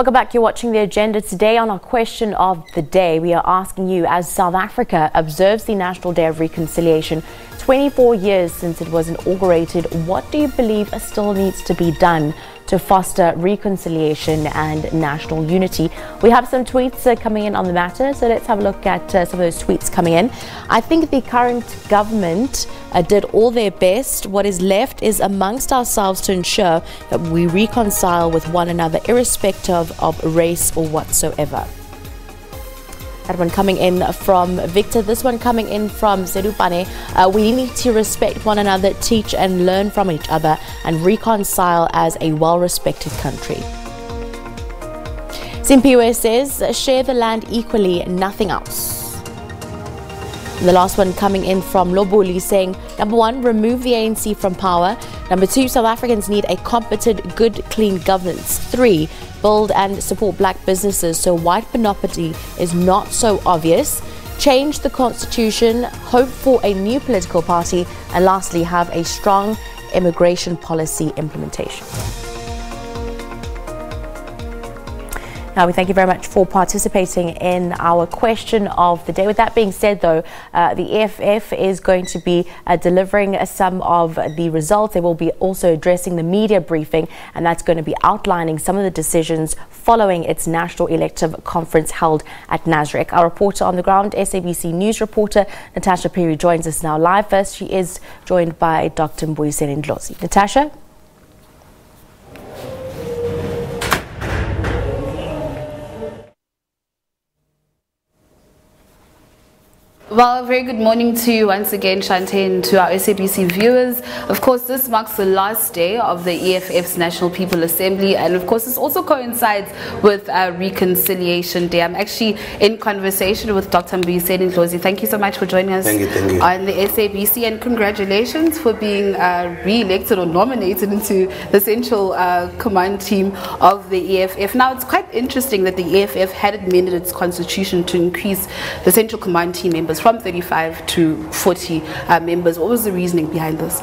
Welcome back. You're watching the agenda today on our question of the day. We are asking you as South Africa observes the National Day of Reconciliation 24 years since it was inaugurated, what do you believe still needs to be done to foster reconciliation and national unity. We have some tweets uh, coming in on the matter, so let's have a look at uh, some of those tweets coming in. I think the current government uh, did all their best. What is left is amongst ourselves to ensure that we reconcile with one another, irrespective of race or whatsoever. That one coming in from Victor. This one coming in from Zerupane. Uh, we need to respect one another, teach and learn from each other, and reconcile as a well respected country. Simpiwe says, share the land equally, nothing else. The last one coming in from Lobuli saying, number one, remove the ANC from power. Number two, South Africans need a competent, good, clean governance. Three, build and support black businesses so white monopoly is not so obvious. Change the constitution, hope for a new political party, and lastly, have a strong immigration policy implementation. Now, we thank you very much for participating in our question of the day. With that being said, though, uh, the EFF is going to be uh, delivering some of the results. They will be also addressing the media briefing, and that's going to be outlining some of the decisions following its national elective conference held at Nasrec. Our reporter on the ground, SABC News reporter Natasha Phiri, joins us now live. First, she is joined by Dr. Mbuyiseni Ndlozi. Natasha? Well, a very good morning to you once again, Shante, and to our SABC viewers. Of course, this marks the last day of the EFF's National People Assembly, and of course, this also coincides with uh, Reconciliation Day. I'm actually in conversation with Dr. Mbuyiseni Ndlozi. Thank you so much for joining us thank you, thank you. on the SABC, and congratulations for being uh, re-elected or nominated into the central uh, command team of the EFF. Now, it's quite interesting that the EFF had amended its constitution to increase the central command team members from 35 to 40 uh, members. What was the reasoning behind this?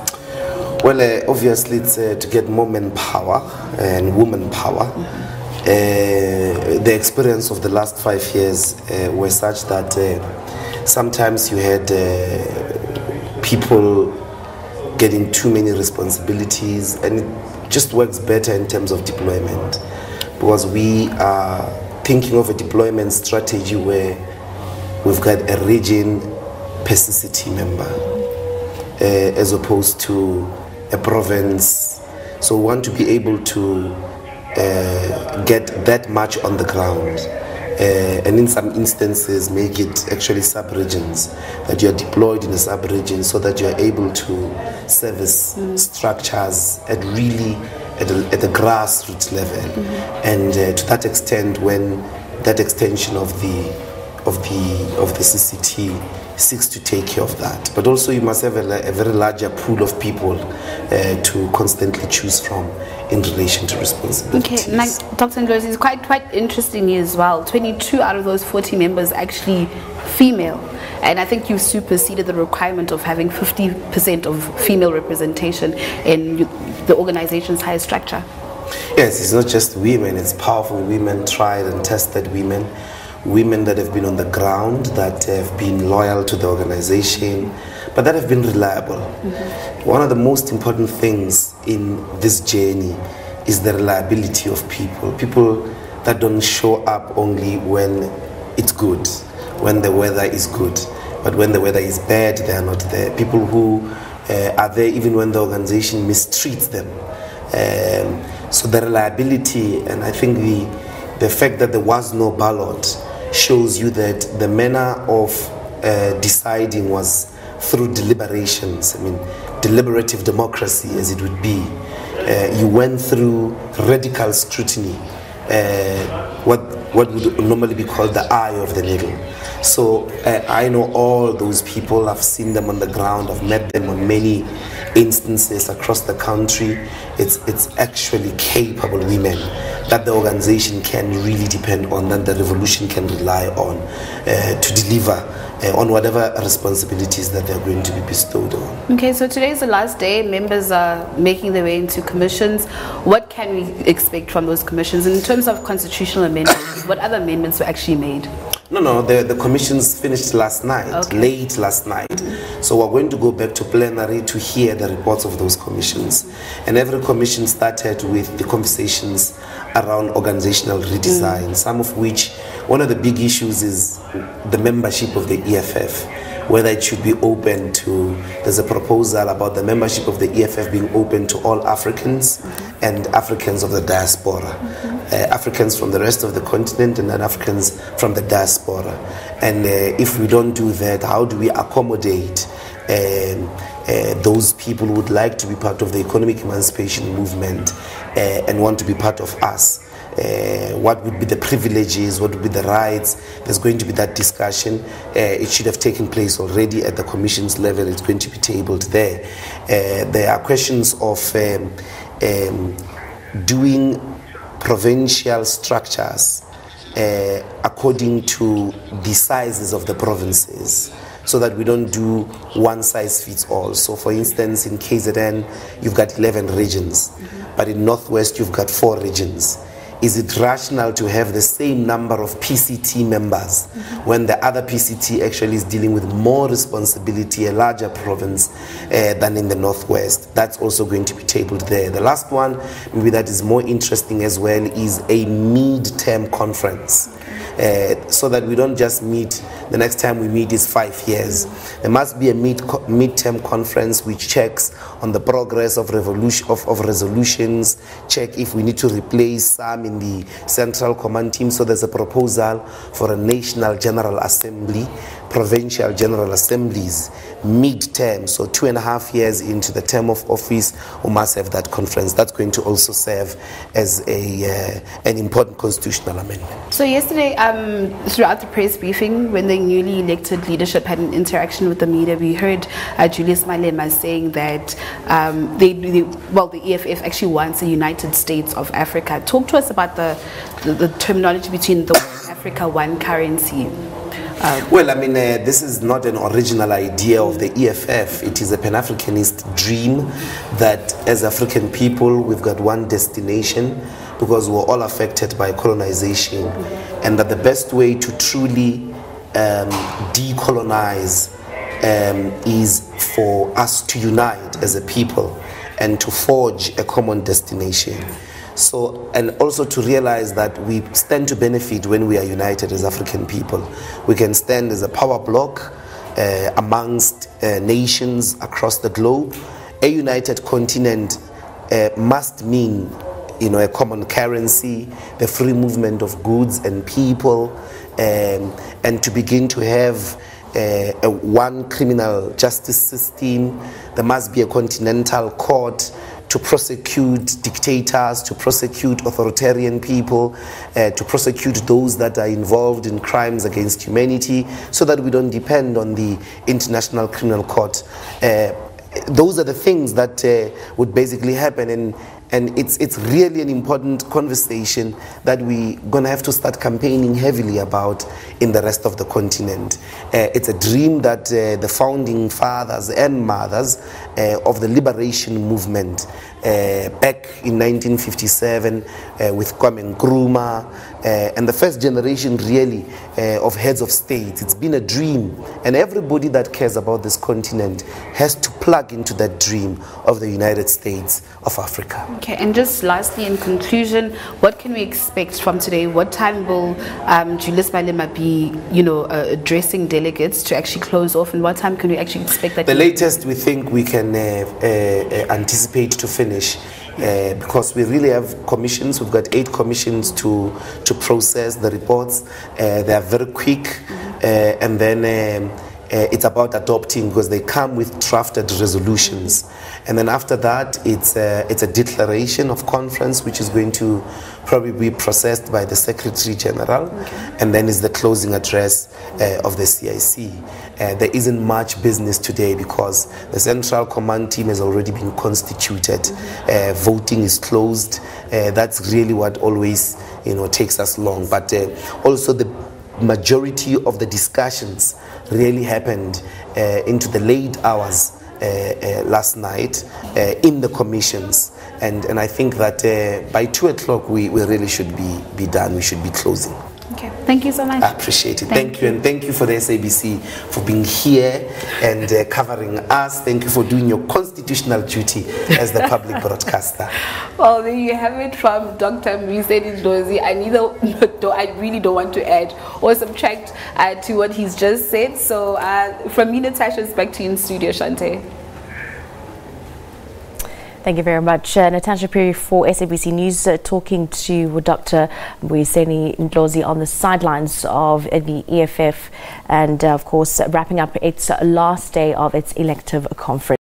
Well, uh, obviously, it's uh, to get more manpower and woman power. Mm-hmm. the experience of the last five years uh, were such that uh, sometimes you had people getting too many responsibilities, and it just works better in terms of deployment because we are thinking of a deployment strategy where we've got a region PCCT member uh, as opposed to a province. So we want to be able to uh, get that much on the ground. Uh, and in some instances make it actually sub-regions that you're deployed in a sub-region so that you're able to service mm. structures at really at, a, at the grassroots level mm-hmm. and uh, to that extent when that extension of the of the of the CCT seeks to take care of that. But also you must have a, a very larger pool of people uh, to constantly choose from in relation to responsibilities. Okay, like Dr. Ndlozi is quite quite interesting as well. 22 out of those 40 members actually female. And I think you've superseded the requirement of having 50% of female representation in the organization's higher structure. Yes, it's not just women, it's powerful women, tried and tested women women that have been on the ground, that have been loyal to the organization, but that have been reliable. Mm-hmm. One of the most important things in this journey is the reliability of people. People that don't show up only when it's good, when the weather is good, but when the weather is bad, they are not there. People who uh, are there even when the organization mistreats them. Um, so the reliability, and I think the the fact that there was no ballot shows you that the manner of uh, deciding was through deliberations. I mean, deliberative democracy, as it would be. Uh, you went through radical scrutiny, uh, what what would normally be called the eye of the needle. So uh, I know all those people. I've seen them on the ground. I've met them on many instances across the country. It's it's actually capable women that the organization can really depend on, that the revolution can rely on uh, to deliver uh, on whatever responsibilities that they're going to be bestowed on. Okay, so today is the last day. Members are making their way into commissions. What can we expect from those commissions? And in terms of constitutional amendments, what other amendments were actually made? No, no, the, the commissions finished last night, Okay. late last night. So we're going to go back to plenary to hear the reports of those commissions. And every commission started with the conversations around organizational redesign, some of which, one of the big issues is the membership of the EFF. Whether it should be open to, there's a proposal about the membership of the EFF being open to all Africans and Africans of the diaspora uh, Africans from the rest of the continent and then Africans from the diaspora. And uh, if we don't do that, how do we accommodate um, uh, those people who would like to be part of the economic emancipation movement uh, and want to be part of us? Uh, what would be the privileges, what would be the rights. There's going to be that discussion. Uh, it should have taken place already at the commission's level. It's going to be tabled there. Uh, there are questions of um, um, doing provincial structures uh, according to the sizes of the provinces so that we don't do one size fits all. So, for instance, in KZN, you've got 11 regions, but in Northwest, you've got four regions. Is it rational to have the same number of PCT members when the other PCT actually is dealing with more responsibility, a larger province uh, than in the Northwest? That's also going to be tabled there. The last one, maybe that is more interesting as well, is a mid-term conference uh, so that we don't just meet the next time we meet is five years. There must be a mid mid-term conference which checks on the progress of revolution of, of resolutions, check if we need to replace some in the central command team. So there's a proposal for a national general assembly, provincial general assemblies, mid-term, so two and a half years into the term of office, we must have that conference. That's going to also serve as a uh, an important constitutional amendment. So yesterday, um, throughout the press briefing, when the newly elected leadership had an interaction with the media, we heard uh, Julius Malema saying that um, they, they, well, the EFF actually wants a United States of Africa. Talk to us about the, the, the terminology between the Africa one currency. Well, I mean, uh, this is not an original idea of the EFF. It is a Pan Africanist dream that as African people, we've got one destination because we're all affected by colonization, and that the best way to truly um, decolonize um, is for us to unite as a people and to forge a common destination. So, and also to realize that we stand to benefit when we are united as African people. We can stand as a power bloc uh, amongst uh, nations across the globe. A united continent uh, must mean, you know, a common currency, the free movement of goods and people, um, and to begin to have uh, a one criminal justice system. There must be a continental court to prosecute dictators, to prosecute authoritarian people, uh, to prosecute those that are involved in crimes against humanity, so that we don't depend on the International Criminal Court. Uh, those are the things that uh, would basically happen and and it's it's really an important conversation that we're gonna have to start campaigning heavily about in the rest of the continent. Uh, it's a dream that uh, the founding fathers and mothers uh, of the liberation movement uh, back in 1957 uh, with Kwame Nkrumah uh, and the first generation really of heads of state. It's been a dream, and everybody that cares about this continent has to plug into that dream of the United States of Africa. Okay, and just lastly, in conclusion, what can we expect from today? What time will um, Julius Malema be, you know, uh, addressing delegates to actually close off, and what time can we actually expect that? The latest we think we can uh, uh, uh, anticipate to finish uh, because we really have commissions. We've got eight commissions to to process the reports. Uh, they are very quick, uh, and then. Um, uh, it's about adopting because they come with drafted resolutions, and then after that, it's a, it's a declaration of conference which is going to probably be processed by the Secretary General, and then is the closing address uh, of the CIC. Uh, there isn't much business today because the Central Command Team has already been constituted. Uh, voting is closed. Uh, that's really what always you know takes us long. But uh, also the majority of the discussions really happened uh, into the late hours uh, uh, last night uh, in the commissions. And, and I think that uh, by 2 o'clock we, we really should be, be done. We should be closing. Thank you so much. I appreciate it. Thank Thank, you. And thank you for the SABC for being here and uh, covering us. Thank you for doing your constitutional duty as the public broadcaster. Well, there you have it from Dr. Mbuyiseni Ndlozi. I neither, do, I really don't want to add or subtract uh, to what he's just said. So, uh, from me, Natasha, it's back to you in studio, Shante. Thank you very much. Uh, Natasha Phiri for SABC News uh, talking to Dr. Mbuyiseni Ndlozi on the sidelines of the EFF and, uh, of course, wrapping up its last day of its elective conference.